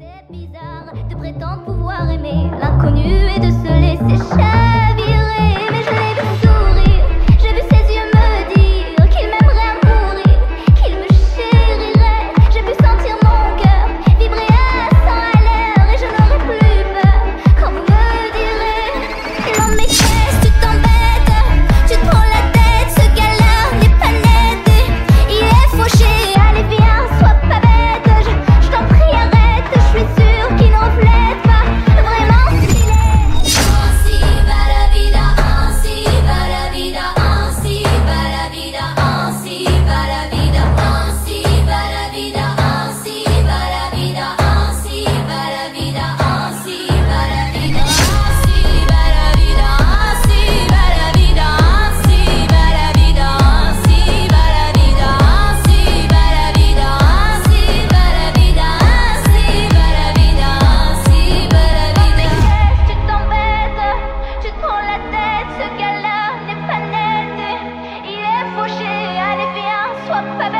C'est bizarre de prétendre pouvoir aimer l'inconnu et de se laisser chercher. 拜拜。